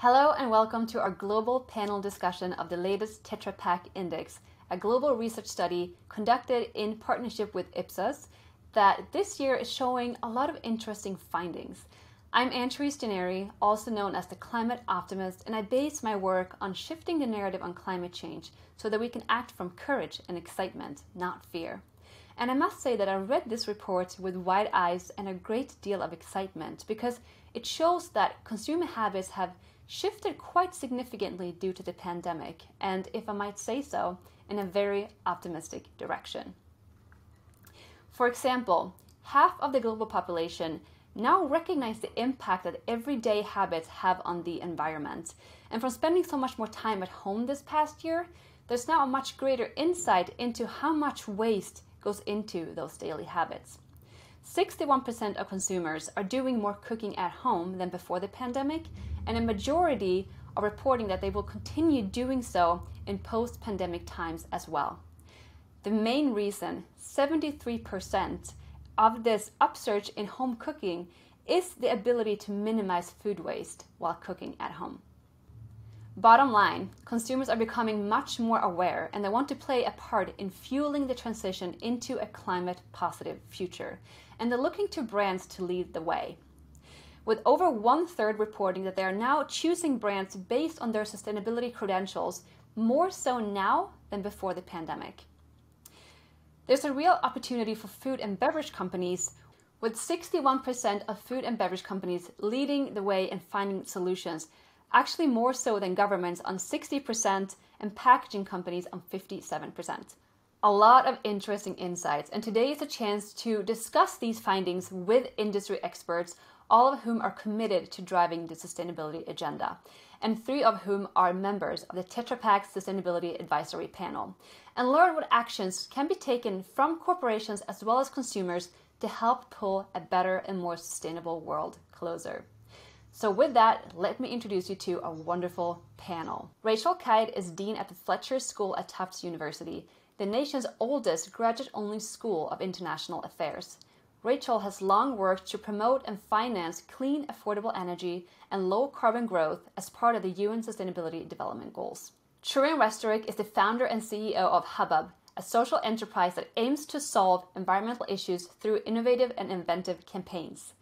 Hello and welcome to our global panel discussion of the latest Tetra Pak Index, a global research study conducted in partnership with Ipsos that this year is showing a lot of interesting findings. I'm Anne-Therese Gennari, also known as the climate optimist, and I base my work on shifting the narrative on climate change so that we can act from courage and excitement, not fear. And I must say that I read this report with wide eyes and a great deal of excitement because it shows that consumer habits have shifted quite significantly due to the pandemic, and if I might say so, in a very optimistic direction. For example, half of the global population now recognize the impact that everyday habits have on the environment. And from spending so much more time at home this past year, there's now a much greater insight into how much waste goes into those daily habits. 61% of consumers are doing more cooking at home than before the pandemic, and a majority are reporting that they will continue doing so in post pandemic times as well. The main reason, 73%, of this upsurge in home cooking is the ability to minimize food waste while cooking at home. Bottom line, consumers are becoming much more aware and they want to play a part in fueling the transition into a climate positive future. And they're looking to brands to lead the way. With over one third reporting that they are now choosing brands based on their sustainability credentials, more so now than before the pandemic. There's a real opportunity for food and beverage companies with 61% of food and beverage companies leading the way in finding solutions actually more so than governments on 60% and packaging companies on 57%. A lot of interesting insights, and today is a chance to discuss these findings with industry experts, all of whom are committed to driving the sustainability agenda, and three of whom are members of the Tetra Pak Sustainability Advisory Panel, and learn what actions can be taken from corporations as well as consumers to help pull a better and more sustainable world closer. So, with that, let me introduce you to a wonderful panel. Rachel Kyte is Dean at the Fletcher School at Tufts University, the nation's oldest graduate only school of international affairs. Rachel has long worked to promote and finance clean, affordable energy and low carbon growth as part of the UN Sustainability Development Goals. Trewin Restorick is the founder and CEO of Hubbub, a social enterprise that aims to solve environmental issues through innovative and inventive campaigns.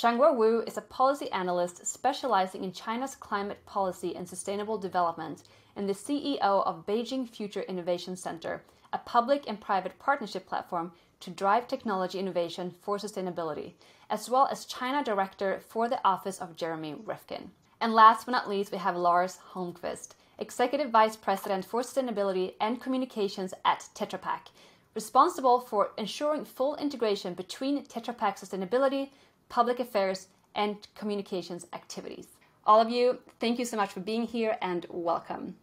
Changhua Wu is a policy analyst specializing in China's climate policy and sustainable development and the CEO of Beijing Future Innovation Center, a public and private partnership platform to drive technology innovation for sustainability, as well as China Director for the Office of Jeremy Rifkin. And last but not least, we have Lars Holmquist, Executive Vice President for Sustainability and Communications at Tetra Pak, responsible for ensuring full integration between Tetra Pak sustainability, public affairs, and communications activities. All of you, thank you so much for being here and welcome.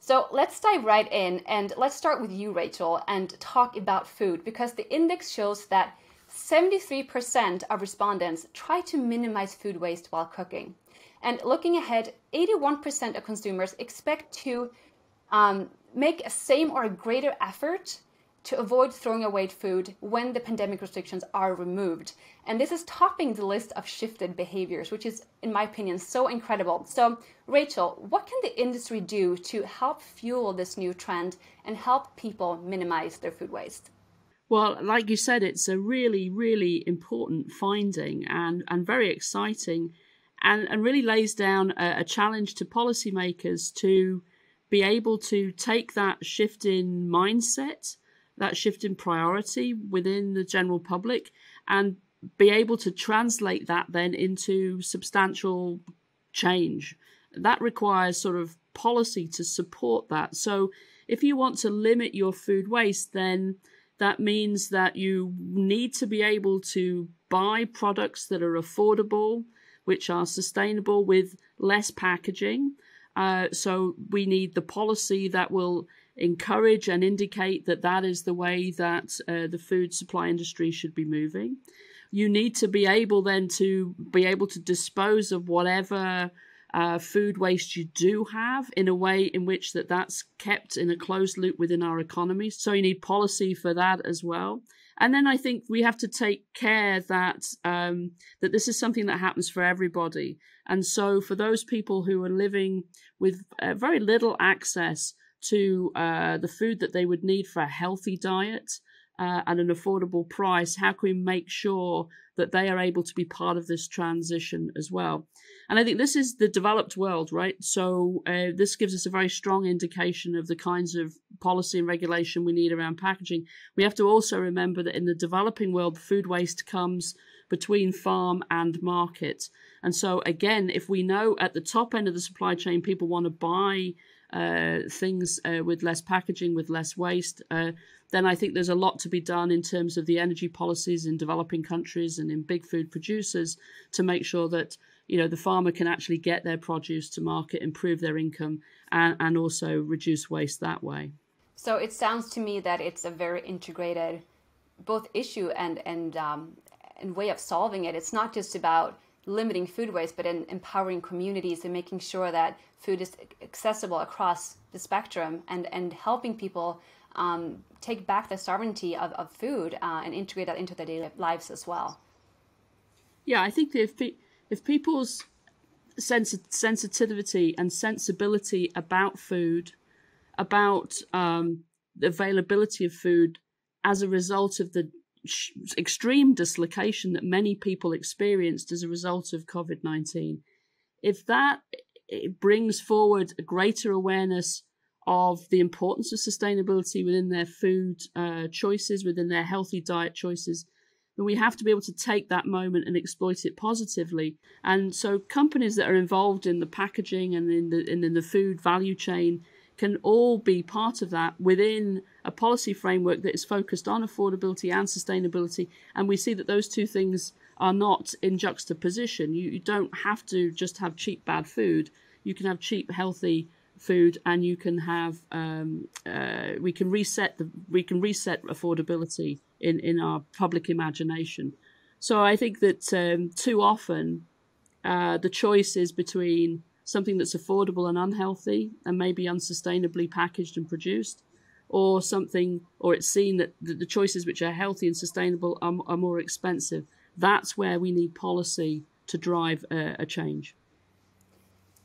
So let's dive right in and let's start with you, Rachel, and talk about food because the index shows that 73% of respondents try to minimize food waste while cooking. And looking ahead, 81% of consumers expect to um, make a same or a greater effort to avoid throwing away food when the pandemic restrictions are removed. And this is topping the list of shifted behaviors, which is, in my opinion, so incredible. So, Rachel, what can the industry do to help fuel this new trend and help people minimize their food waste? Well, like you said, it's a really, really important finding and, and very exciting and, and really lays down a, a challenge to policymakers to be able to take that shift in mindset that shift in priority within the general public and be able to translate that then into substantial change. That requires sort of policy to support that. So if you want to limit your food waste, then that means that you need to be able to buy products that are affordable, which are sustainable with less packaging. Uh, so we need the policy that will encourage and indicate that that is the way that uh, the food supply industry should be moving. You need to be able then to be able to dispose of whatever uh, food waste you do have in a way in which that that's kept in a closed loop within our economy. So you need policy for that as well. And then I think we have to take care that um, that this is something that happens for everybody. And so for those people who are living with uh, very little access to uh, the food that they would need for a healthy diet uh, at an affordable price, how can we make sure that they are able to be part of this transition as well? And I think this is the developed world, right? So uh, this gives us a very strong indication of the kinds of policy and regulation we need around packaging. We have to also remember that in the developing world, food waste comes between farm and market. And so, again, if we know at the top end of the supply chain, people want to buy uh, things uh, with less packaging, with less waste, uh, then I think there's a lot to be done in terms of the energy policies in developing countries and in big food producers to make sure that you know the farmer can actually get their produce to market, improve their income, and, and also reduce waste that way. So it sounds to me that it's a very integrated both issue and and um, and way of solving it. It's not just about limiting food waste, but in empowering communities and making sure that food is accessible across the spectrum and, and helping people um, take back the sovereignty of, of food uh, and integrate that into their daily lives as well. Yeah, I think if, if people's sens- sensitivity and sensibility about food, about um, the availability of food as a result of the extreme dislocation that many people experienced as a result of COVID 19, if that brings forward a greater awareness of the importance of sustainability within their food uh, choices, within their healthy diet choices, then we have to be able to take that moment and exploit it positively. And so, companies that are involved in the packaging and in the in the food value chain can all be part of that within a policy framework that is focused on affordability and sustainability. And we see that those two things are not in juxtaposition. You, you don't have to just have cheap, bad food. You can have cheap, healthy food, and you can have um, uh, we can reset the we can reset affordability in in our public imagination. So I think that um, too often uh, the choice is between something that's affordable and unhealthy and maybe unsustainably packaged and produced, or something, or it's seen that the choices which are healthy and sustainable are, are more expensive. That's where we need policy to drive a, a change.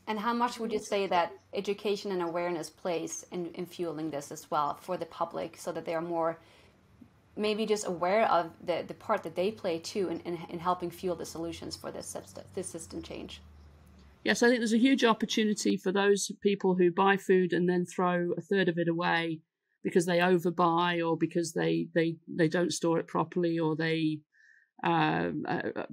And how much would you say that education and awareness plays in, in fueling this as well for the public so that they are more maybe just aware of the, the part that they play too in, in, in helping fuel the solutions for this this system change? Yes, I think there's a huge opportunity for those people who buy food and then throw a third of it away because they overbuy or because they they they don't store it properly or they um, uh, uh,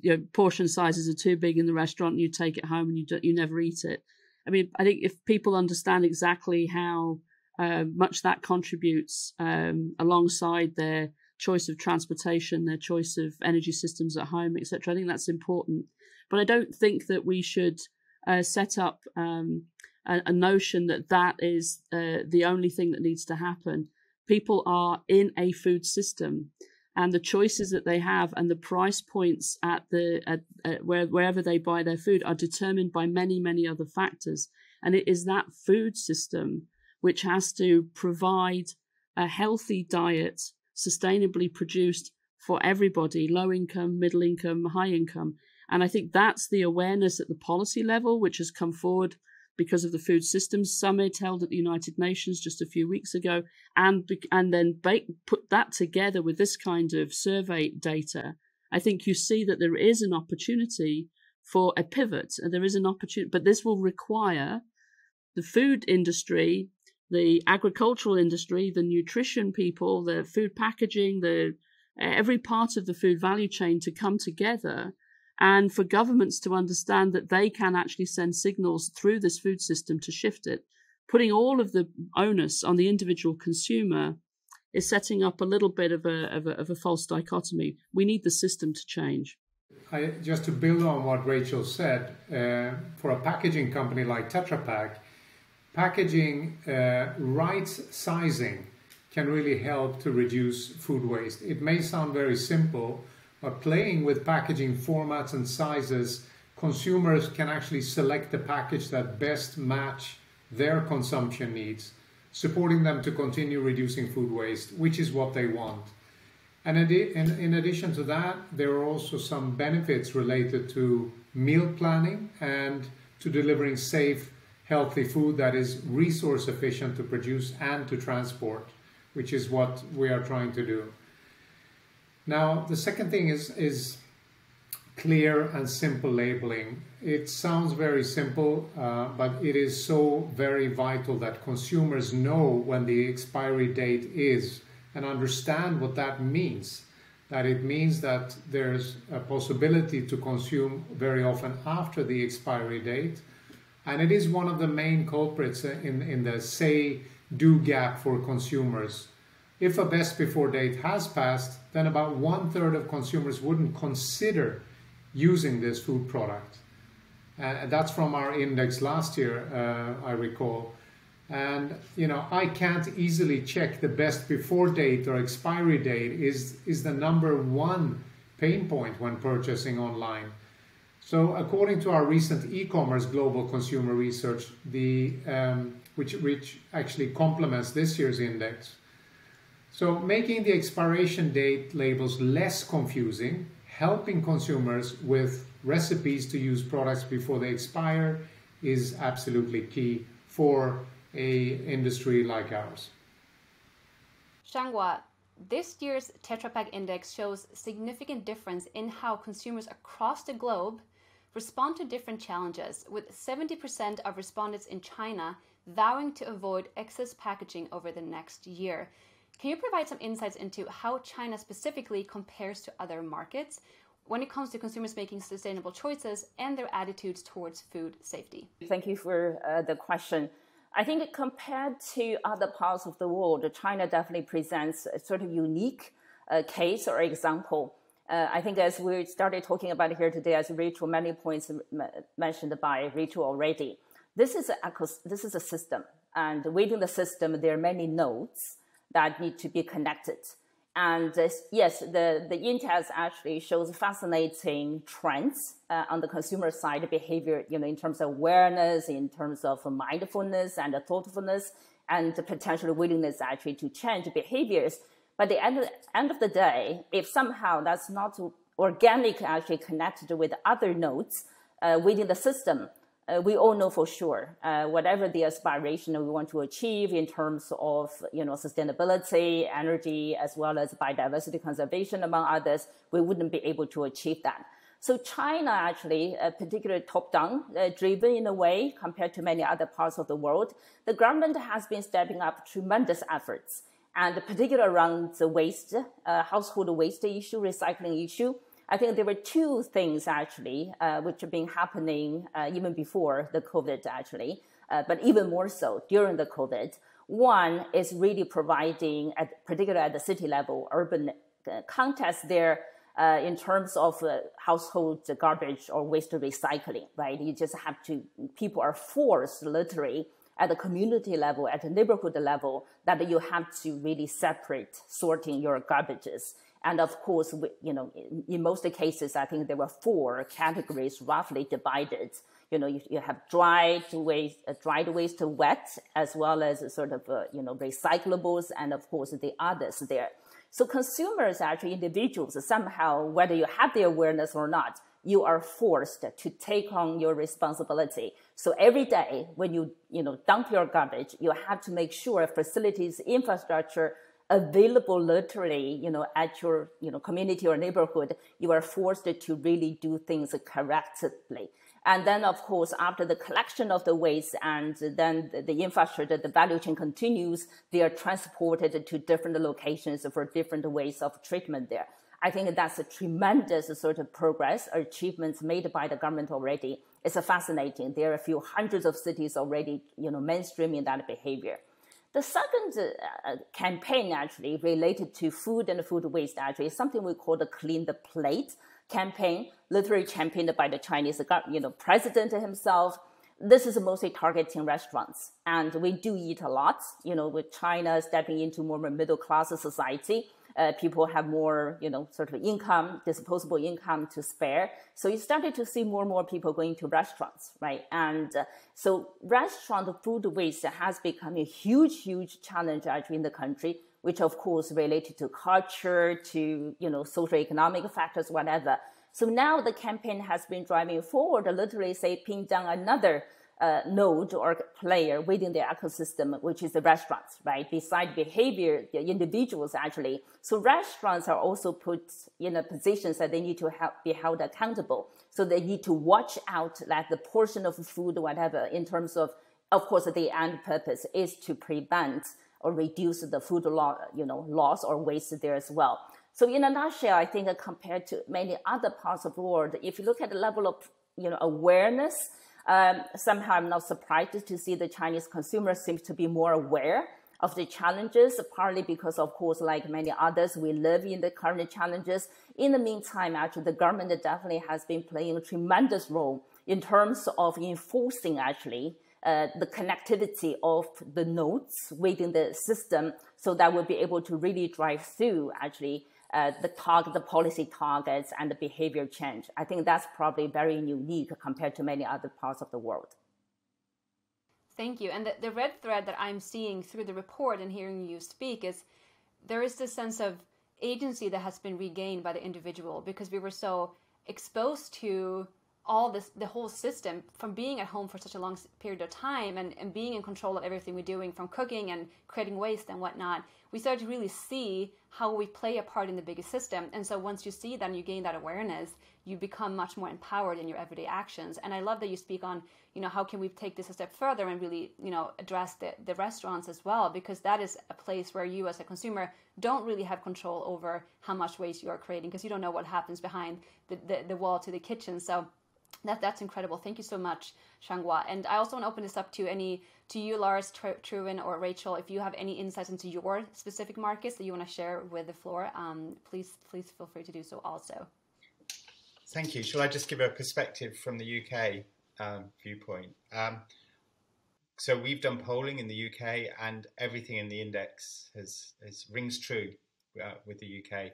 you know, portion sizes are too big in the restaurant and you take it home and you do, you never eat it. I mean, I think if people understand exactly how uh, much that contributes um, alongside their choice of transportation, their choice of energy systems at home, etc., I think that's important. But I don't think that we should uh, set up um, a, a, notion that that is uh, the only thing that needs to happen. People are in a food system, and the choices that they have and the price points at the at, at where, wherever they buy their food are determined by many many other factors. And it is that food system which has to provide a healthy diet, sustainably produced for everybody, low income, middle income, high income. And I think that's the awareness at the policy level, which has come forward because of the Food Systems Summit held at the United Nations just a few weeks ago, and and then put that together with this kind of survey data. I think you see that there is an opportunity for a pivot, and there is an opportunity, but this will require the food industry, the agricultural industry, the nutrition people, the food packaging, the every part of the food value chain to come together and for governments to understand that they can actually send signals through this food system to shift it. Putting all of the onus on the individual consumer is setting up a little bit of a, of a, of a false dichotomy. We need the system to change. I, just to build on what Rachel said, uh, for a packaging company like Tetra Pak, packaging uh, right sizing can really help to reduce food waste. It may sound very simple, by playing with packaging formats and sizes, consumers can actually select the package that best match their consumption needs, supporting them to continue reducing food waste, which is what they want. And in, in addition to that, there are also some benefits related to meal planning and to delivering safe, healthy food that is resource efficient to produce and to transport, which is what we are trying to do. Now, the second thing is, is clear and simple labeling. It sounds very simple, uh, but it is so very vital that consumers know when the expiry date is and understand what that means. That it means that there's a possibility to consume very often after the expiry date. And it is one of the main culprits in, in the say do gap for consumers. If a best before date has passed, then about one third of consumers wouldn't consider using this food product. Uh, that's from our index last year, uh, I recall. And you know, I can't easily check the best before date or expiry date is is the number one pain point when purchasing online. So, according to our recent e-commerce global consumer research, the um, which which actually complements this year's index. So, making the expiration date labels less confusing, helping consumers with recipes to use products before they expire is absolutely key for a industry like ours. Changhua, this year's Tetra Pak index shows significant difference in how consumers across the globe respond to different challenges, with 70% of respondents in China vowing to avoid excess packaging over the next year. Can you provide some insights into how China specifically compares to other markets when it comes to consumers making sustainable choices and their attitudes towards food safety? Thank you for uh, the question. I think compared to other parts of the world, China definitely presents a sort of unique uh, case or example. Uh, I think as we started talking about here today, as Rachel, many points mentioned by Rachel already, this is a this is a system, and within the system, there are many nodes that need to be connected. And uh, yes, the, the index actually shows fascinating trends uh, on the consumer side behavior, you know, in terms of awareness, in terms of mindfulness and thoughtfulness, and the potential willingness actually to change behaviors. But at the end of, end of the day, if somehow that's not organic actually connected with other nodes uh, within the system, uh, we all know for sure uh, whatever the aspiration we want to achieve in terms of you know sustainability, energy, as well as biodiversity conservation, among others, we wouldn't be able to achieve that. So China actually, uh, particularly top-down uh, driven in a way compared to many other parts of the world, the government has been stepping up tremendous efforts, and particularly around the waste, uh, household waste issue, recycling issue, I think there were two things actually, uh, which have been happening uh, even before the COVID actually, uh, but even more so during the COVID. One is really providing, at, particularly at the city level, urban uh, context there uh, in terms of uh, household garbage or waste recycling, right? You just have to, people are forced literally at the community level, at the neighborhood level, that you have to really separate sorting your garbages. And of course, you know, in, most cases, I think there were four categories roughly divided. You know, you, you have dried waste, uh, dried waste to wet, as well as sort of, uh, you know, recyclables, and of course the others there. So consumers, actually individuals, somehow, whether you have the awareness or not, you are forced to take on your responsibility. So every day when you, you know, dump your garbage, you have to make sure facilities, infrastructure available literally, you know, at your, you know, community or neighborhood, you are forced to really do things correctly. And then, of course, after the collection of the waste and then the, infrastructure, the value chain continues, they are transported to different locations for different ways of treatment there. I think that's a tremendous sort of progress, achievements made by the government already. It's fascinating. There are a few hundreds of cities already, you know, mainstreaming that behavior. The second uh, campaign actually related to food and food waste actually is something we call the Clean the Plate campaign, literally championed by the Chinese you know, president himself. This is mostly targeting restaurants. And we do eat a lot, you know, with China stepping into more of a middle class society uh, people have more, you know, sort of income, disposable income to spare. So you started to see more and more people going to restaurants, right? And uh, so restaurant food waste has become a huge, huge challenge actually in the country. which of course related to culture, to you know social economic factors, whatever. So now the campaign has been driving forward, literally say pin down another uh, node or player within the ecosystem, which is the restaurants, right? Beside behavior, the individuals actually. So restaurants are also put in a position that they need to help, be held accountable. So they need to watch out that the portion of food, whatever, in terms of, of course, the end purpose is to prevent or reduce the food loss, you know, loss or waste there as well. So in a nutshell, I think compared to many other parts of the world, if you look at the level of, you know, awareness, um, somehow I'm not surprised to see the Chinese consumer seems to be more aware of the challenges, partly because, of course, like many others, we live in the current challenges. In the meantime, actually, the government definitely has been playing a tremendous role in terms of enforcing actually uh, the connectivity of the nodes within the system so that we'll be able to really drive through actually uh, the target, the policy targets and the behavior change. I think that's probably very unique compared to many other parts of the world. Thank you. And the, the red thread that I'm seeing through the report and hearing you speak is there is this sense of agency that has been regained by the individual because we were so exposed to all this the whole system from being at home for such a long period of time and, and being in control of everything we're doing from cooking and creating waste and whatnot we start to really see how we play a part in the biggest system and so once you see that and you gain that awareness you become much more empowered in your everyday actions and i love that you speak on you know how can we take this a step further and really you know address the, the restaurants as well because that is a place where you as a consumer don't really have control over how much waste you are creating because you don't know what happens behind the, the, the wall to the kitchen so that that's incredible. Thank you so much, Changhua. And I also want to open this up to any to you, Lars, Trewin, or Rachel. If you have any insights into your specific markets that you want to share with the floor, um, please please feel free to do so also. Thank you. Shall I just give a perspective from the UK um, viewpoint? Um, so we've done polling in the UK, and everything in the index has, has rings true uh, with the UK.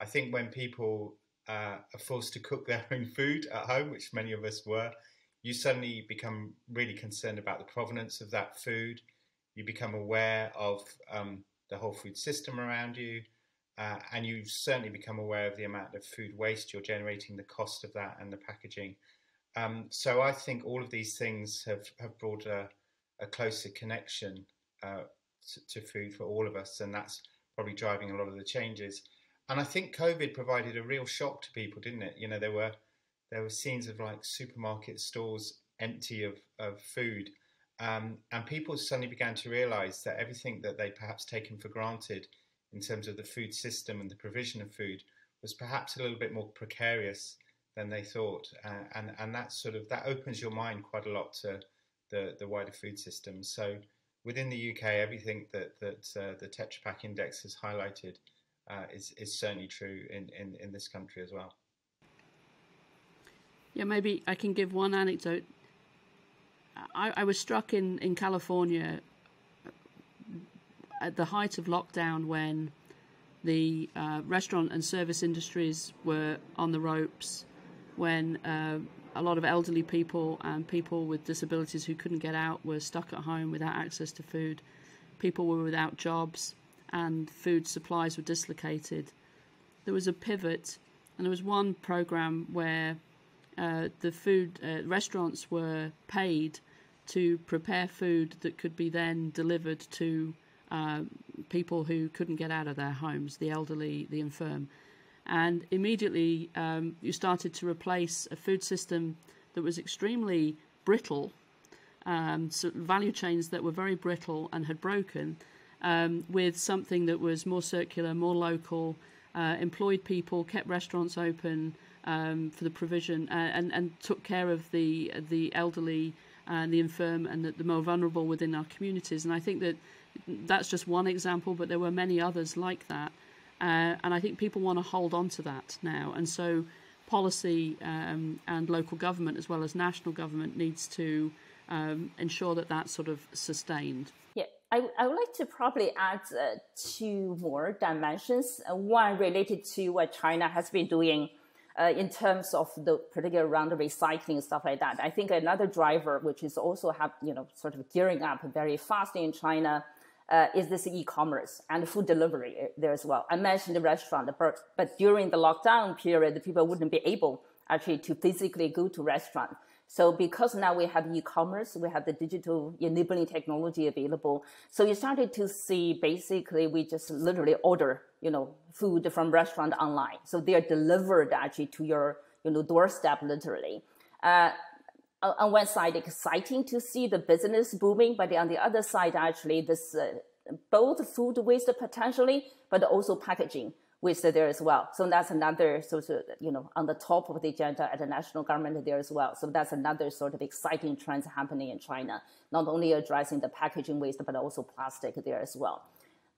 I think when people uh, are forced to cook their own food at home, which many of us were, you suddenly become really concerned about the provenance of that food. You become aware of um, the whole food system around you, uh, and you certainly become aware of the amount of food waste you're generating, the cost of that, and the packaging. Um, so I think all of these things have, have brought a, a closer connection uh, to, to food for all of us, and that's probably driving a lot of the changes. And I think COVID provided a real shock to people, didn't it? You know, there were there were scenes of like supermarket stores empty of, of food. Um, and people suddenly began to realize that everything that they perhaps taken for granted in terms of the food system and the provision of food was perhaps a little bit more precarious than they thought. Uh, and, and that sort of, that opens your mind quite a lot to the, the wider food system. So within the UK, everything that, that uh, the Tetra Pak Index has highlighted uh, is, is certainly true in, in, in this country as well. Yeah, maybe I can give one anecdote. I, I was struck in, in California at the height of lockdown when the uh, restaurant and service industries were on the ropes, when uh, a lot of elderly people and people with disabilities who couldn't get out were stuck at home without access to food. People were without jobs and food supplies were dislocated, there was a pivot, and there was one program where uh, the food uh, restaurants were paid to prepare food that could be then delivered to uh, people who couldn't get out of their homes, the elderly, the infirm. And immediately um, you started to replace a food system that was extremely brittle, um, so value chains that were very brittle and had broken, um, with something that was more circular, more local, uh, employed people, kept restaurants open um, for the provision, uh, and and took care of the the elderly and the infirm and the, the, more vulnerable within our communities. And I think that that's just one example, but there were many others like that. Uh, and I think people want to hold on to that now. And so policy um, and local government, as well as national government, needs to um, ensure that that's sort of sustained. I, I would like to probably add uh, two more dimensions. Uh, one related to what China has been doing uh, in terms of the particular around the recycling and stuff like that. I think another driver, which is also have you know sort of gearing up very fast in China, uh, is this e-commerce and food delivery there as well. I mentioned the restaurant, but, but during the lockdown period, the people wouldn't be able actually to physically go to restaurant. So because now we have e-commerce, we have the digital enabling technology available. So you started to see basically we just literally order, you know, food from restaurant online. So they are delivered actually to your, you know, doorstep literally. Uh, on one side, exciting to see the business booming, but on the other side, actually, this uh, both food waste potentially, but also packaging waste there as well. So that's another sort of, you know, on the top of the agenda at the national government there as well. So that's another sort of exciting trend happening in China, not only addressing the packaging waste, but also plastic there as well.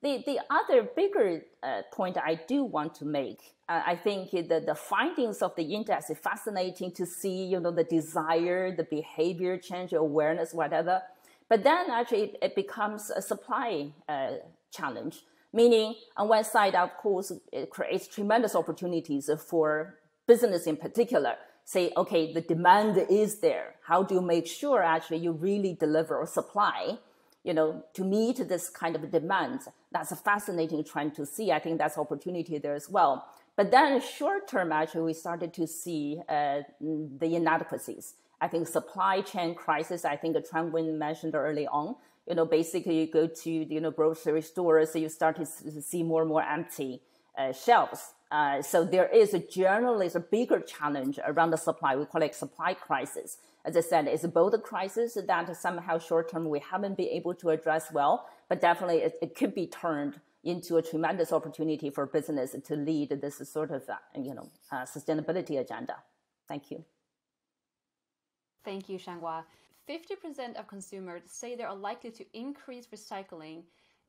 The, the other bigger uh, point I do want to make, uh, I think the, the findings of the index is fascinating to see, you know, the desire, the behavior change, awareness, whatever. But then actually it, it becomes a supply uh, challenge, meaning on one side, of course, it creates tremendous opportunities for business in particular. Say, okay, the demand is there. How do you make sure actually you really deliver or supply? you know, to meet this kind of demand. That's a fascinating trend to see. I think that's opportunity there as well. But then short term, actually, we started to see uh, the inadequacies. I think supply chain crisis, I think Trewin mentioned early on, you know, basically you go to, you know, grocery stores, so you start to see more and more empty uh, shelves. Uh, so there is a generally a bigger challenge around the supply. We call it supply crisis as I said, it's both a crisis that somehow short term we haven't been able to address well, but definitely it, it could be turned into a tremendous opportunity for business to lead this sort of uh, you know uh, sustainability agenda. Thank you. Thank you, Changhua. 50% of consumers say they are likely to increase recycling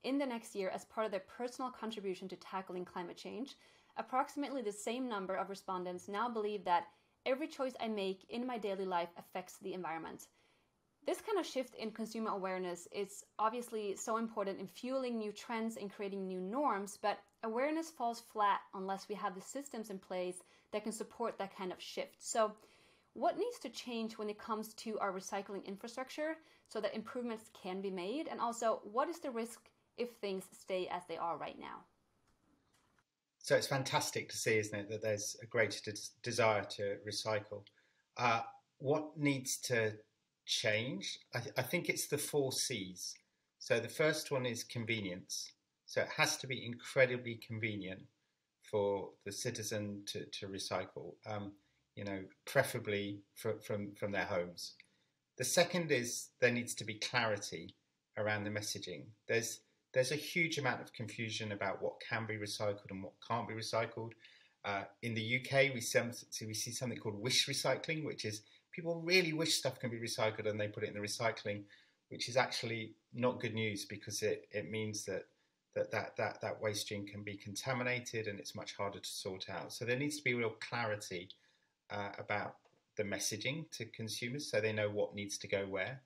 in the next year as part of their personal contribution to tackling climate change. Approximately the same number of respondents now believe that every choice I make in my daily life affects the environment. This kind of shift in consumer awareness is obviously so important in fueling new trends and creating new norms, but awareness falls flat unless we have the systems in place that can support that kind of shift. So, what needs to change when it comes to our recycling infrastructure so that improvements can be made? And also, what is the risk if things stay as they are right now? So it's fantastic to see, isn't it, that there's a greater des- desire to recycle. Uh, what needs to change? I, th- I think it's the four C's. So the first one is convenience. So it has to be incredibly convenient for the citizen to, to recycle, um, you know, preferably for, from, from their homes. The second is there needs to be clarity around the messaging. There's there's a huge amount of confusion about what can be recycled and what can't be recycled. Uh, in the UK, we see, we see something called wish recycling, which is people really wish stuff can be recycled and they put it in the recycling, which is actually not good news because it, it means that that, that, that, that waste stream can be contaminated and it's much harder to sort out. So there needs to be real clarity uh, about the messaging to consumers so they know what needs to go where.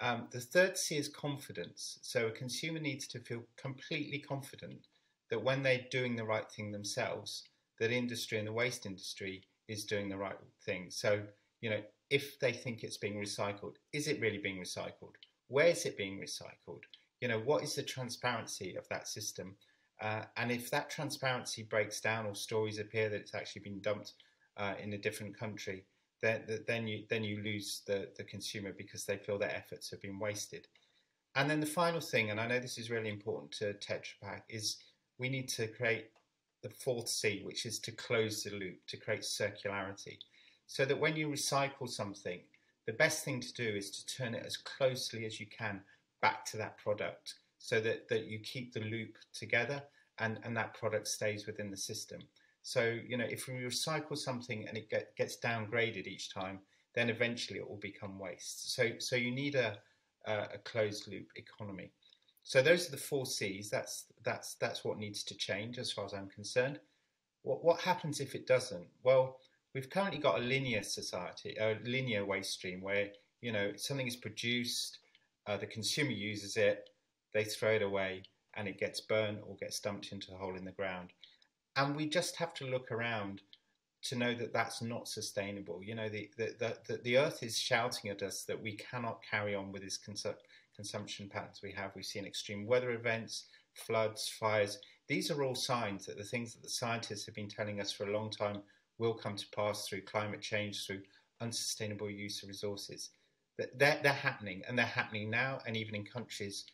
Um, the third C is confidence. So a consumer needs to feel completely confident that when they're doing the right thing themselves, that industry and the waste industry is doing the right thing. So, you know, if they think it's being recycled, is it really being recycled? Where is it being recycled? You know, what is the transparency of that system? Uh, and if that transparency breaks down or stories appear that it's actually been dumped uh, in a different country, then then you then you lose the the consumer because they feel their efforts have been wasted. And then the final thing, and I know this is really important to Tetra Pak, is we need to create the fourth C, which is to close the loop, to create circularity, so that when you recycle something, the best thing to do is to turn it as closely as you can back to that product, so that that you keep the loop together and and that product stays within the system. So, you know, if we recycle something and it get, gets downgraded each time, then eventually it will become waste. So, so you need a, a, a closed loop economy. So those are the four C's. That's that's that's what needs to change as far as I'm concerned. What what happens if it doesn't? Well, we've currently got a linear society, a linear waste stream where you know something is produced, uh, the consumer uses it, they throw it away, and it gets burned or gets dumped into a hole in the ground and we just have to look around to know that that's not sustainable. You know, the the the, the earth is shouting at us that we cannot carry on with this consumption patterns we have. We've seen extreme weather events, floods, fires. These are all signs that the things that the scientists have been telling us for a long time will come to pass through climate change, through unsustainable use of resources. They're, they're happening, and they're happening now, and even in countries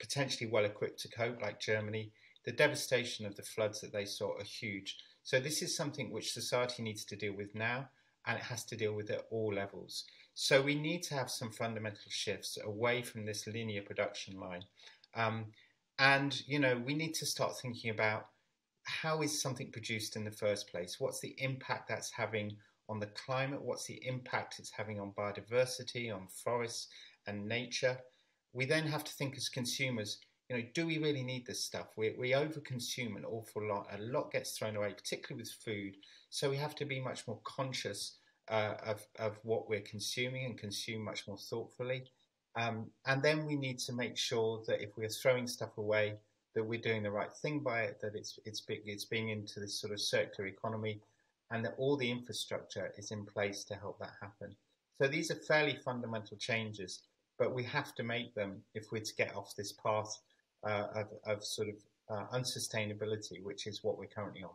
potentially well equipped to cope, like Germany. The devastation of the floods that they saw are huge. So, this is something which society needs to deal with now, and it has to deal with at all levels. So, we need to have some fundamental shifts away from this linear production line. Um, and, you know, we need to start thinking about how is something produced in the first place? What's the impact that's having on the climate? What's the impact it's having on biodiversity, on forests and nature? We then have to think as consumers, you know, do we really need this stuff? We, we overconsume an awful lot. A lot gets thrown away, particularly with food. So we have to be much more conscious uh, of, of what we're consuming and consume much more thoughtfully. Um, and then we need to make sure that if we're throwing stuff away, that we're doing the right thing by it, that it's it's it's being into this sort of circular economy, and that all the infrastructure is in place to help that happen. So these are fairly fundamental changes, but we have to make them if we're to get off this path uh, of, of sort of uh, unsustainability, which is what we're currently on.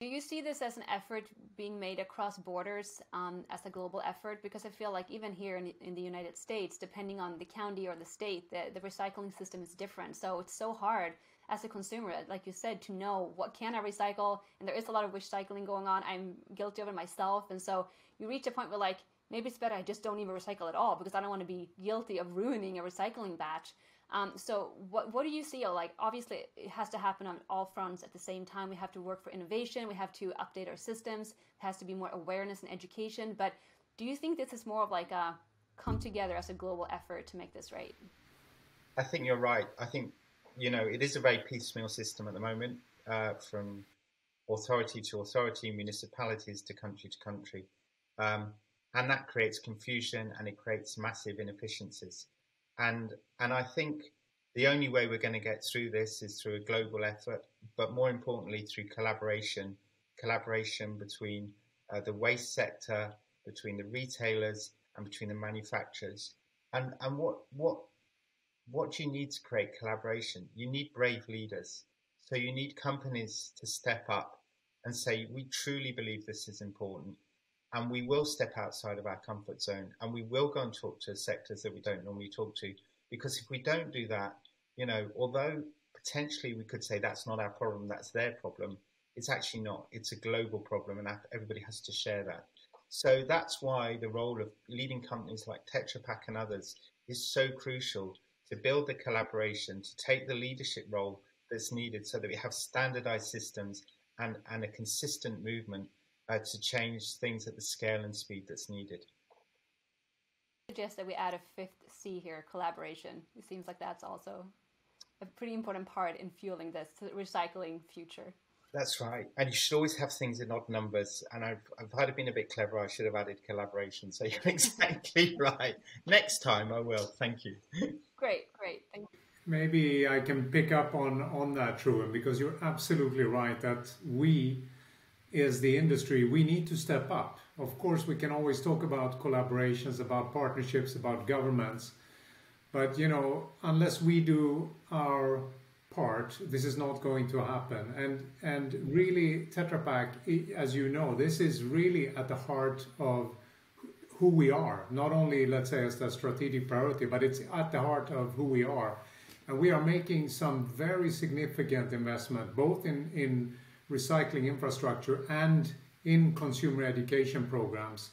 Do you see this as an effort being made across borders um, as a global effort? Because I feel like even here in, in the United States, depending on the county or the state, the, the recycling system is different. So it's so hard as a consumer, like you said, to know what can I recycle. And there is a lot of recycling going on. I'm guilty of it myself. And so you reach a point where like, maybe it's better I just don't even recycle at all because I don't want to be guilty of ruining a recycling batch. Um, so what what do you see? Like obviously it has to happen on all fronts at the same time. We have to work for innovation. We have to update our systems. It has to be more awareness and education. But do you think this is more of like a come together as a global effort to make this right? I think you're right. I think you know it is a very piecemeal system at the moment, uh, from authority to authority, municipalities to country to country, um, and that creates confusion and it creates massive inefficiencies. And and I think the only way we're going to get through this is through a global effort, but more importantly through collaboration, collaboration between uh, the waste sector, between the retailers, and between the manufacturers. And and what what what you need to create collaboration? You need brave leaders. So you need companies to step up and say, we truly believe this is important and we will step outside of our comfort zone and we will go and talk to sectors that we don't normally talk to. Because if we don't do that you know although potentially we could say that's not our problem that's their problem it's actually not. It's a global problem and everybody has to share that. So that's why the role of leading companies like Tetra Pak and others is so crucial to build the collaboration to take the leadership role that's needed so that we have standardized systems and, and a consistent movement uh, to change things at the scale and speed that's needed. I suggest that we add a fifth C here, collaboration. It seems like that's also a pretty important part in fueling this recycling future. That's right. And you should always have things in odd numbers. And I've, I've had been a bit clever. I should have added collaboration. So you're exactly right. Next time I will. Thank you. Great, great. Thank you. Maybe I can pick up on, on that, Trewin, because you're absolutely right that we is the industry, we need to step up. Of course, we can always talk about collaborations, about partnerships, about governments, but you know, unless we do our part, this is not going to happen. And and really, Tetra Pak, as you know, this is really at the heart of who we are. Not only, let's say, as the strategic priority, but it's at the heart of who we are. And we are making some very significant investment, both in in recycling infrastructure and in consumer education programs.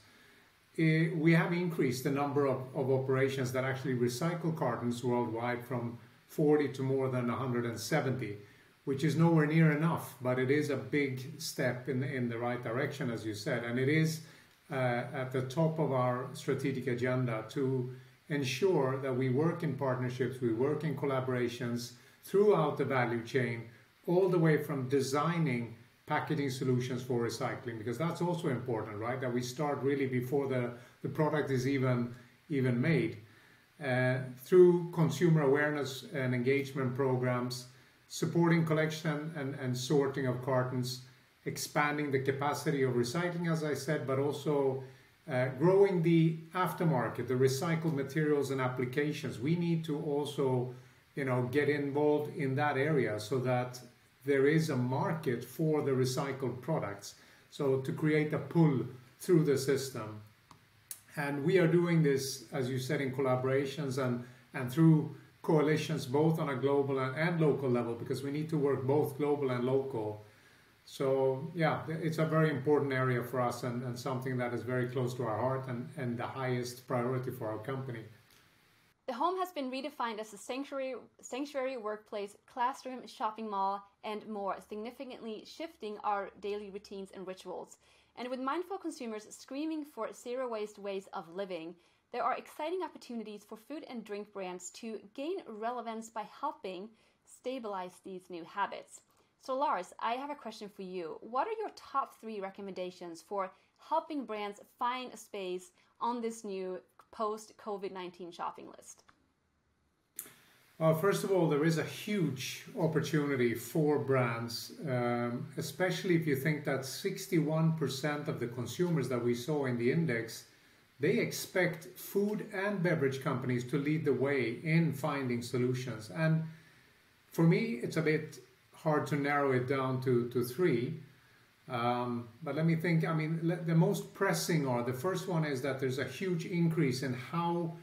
Eh, we have increased the number of, of operations that actually recycle cartons worldwide from 40 to more than 170, which is nowhere near enough, but it is a big step in, in the right direction, as you said. And it is uh, at the top of our strategic agenda to ensure that we work in partnerships, we work in collaborations throughout the value chain all the way from designing packaging solutions for recycling because that's also important right? That we start really before the, the product is even even made. Uh, through consumer awareness and engagement programs supporting collection and, and sorting of cartons expanding the capacity of recycling as i said but also Uh, growing the aftermarket, the recycled materials and applications, we need to also, you know, get involved in that area so that there is a market for the recycled products. So to create a pull through the system. And we are doing this, as you said, in collaborations and, and through coalitions, both on a global and, and local level, because we need to work both global and local. So yeah, it's a very important area for us and, and something that is very close to our heart and, and the highest priority for our company. The home has been redefined as a sanctuary, sanctuary workplace, classroom, shopping mall, and more, significantly shifting our daily routines and rituals. And with mindful consumers screaming for zero waste ways of living, there are exciting opportunities for food and drink brands to gain relevance by helping stabilize these new habits. So, Lars, I have a question for you. What are your top three recommendations for helping brands find a space on this new post COVID 19 shopping list? Well, first of all, there is a huge opportunity for brands, um, especially if you think that 61% of the consumers that we saw in the index, they expect food and beverage companies to lead the way in finding solutions. And for me, it's a bit hard to narrow it down to, to three. Um, but let me think. I mean, the most pressing are the first one is that there's a huge increase in how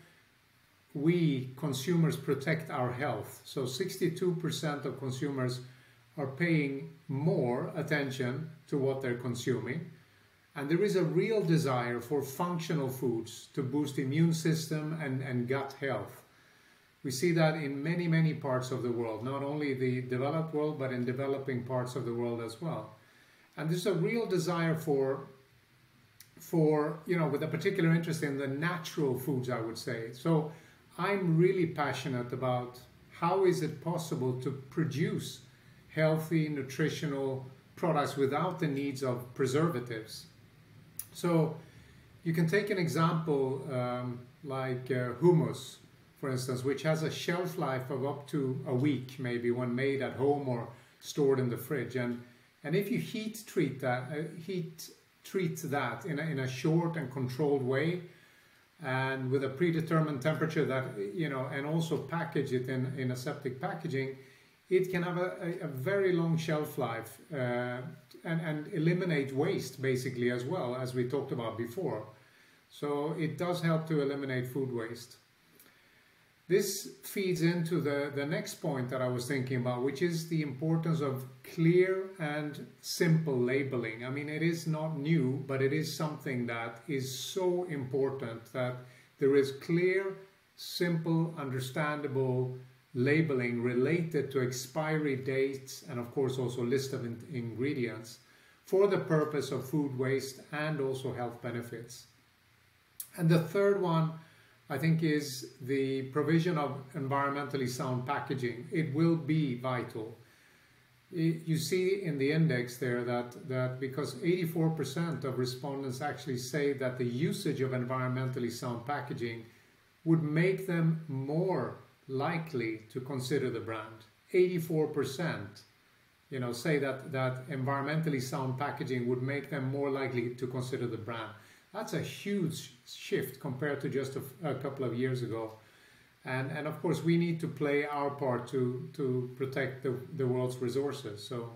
we consumers protect our health. So 62% of consumers are paying more attention to what they're consuming. And there is a real desire for functional foods to boost immune system and, and gut health. We see that in many, many parts of the world, not only the developed world, but in developing parts of the world as well. And there's a real desire for, for you know, with a particular interest in the natural foods, I would say. So I'm really passionate about how is it possible to produce healthy, nutritional products without the needs of preservatives. So you can take an example um, like uh, hummus, for instance, which has a shelf life of up to a week, maybe when made at home or stored in the fridge. And and if you heat treat that, uh, heat treat that in a, in a short and controlled way, and with a predetermined temperature that you know, and also package it in in aseptic packaging, it can have a, a, very long shelf life uh, and and eliminate waste basically as well as we talked about before. So it does help to eliminate food waste. This feeds into the, the next point that I was thinking about, which is the importance of clear and simple labeling. I mean, it is not new, but it is something that is so important that there is clear, simple, understandable labeling related to expiry dates and, of course, also list of in ingredients for the purpose of food waste and also health benefits. And the third one I think is the provision of environmentally sound packaging. It will be vital. You see in the index there that, that because 84% of respondents actually say that the usage of environmentally sound packaging would make them more likely to consider the brand. 84% you know, say that, that environmentally sound packaging would make them more likely to consider the brand. That's a huge shift compared to just a, a couple of years ago. And, and of course, we need to play our part to, to protect the, the world's resources. So,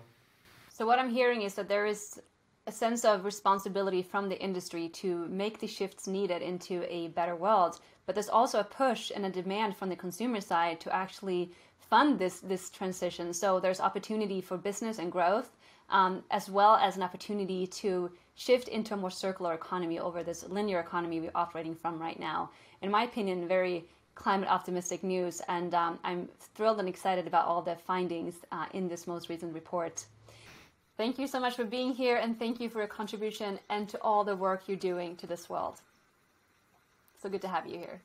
so, what I'm hearing is that there is a sense of responsibility from the industry to make the shifts needed into a better world. But there's also a push and a demand from the consumer side to actually fund this this transition. So there's opportunity for business and growth, um, as well as an opportunity to shift into a more circular economy over this linear economy we're operating from right now. In my opinion, very climate optimistic news, and um, I'm thrilled and excited about all the findings uh, in this most recent report. Thank you so much for being here, and thank you for your contribution and to all the work you're doing to this world. So good to have you here.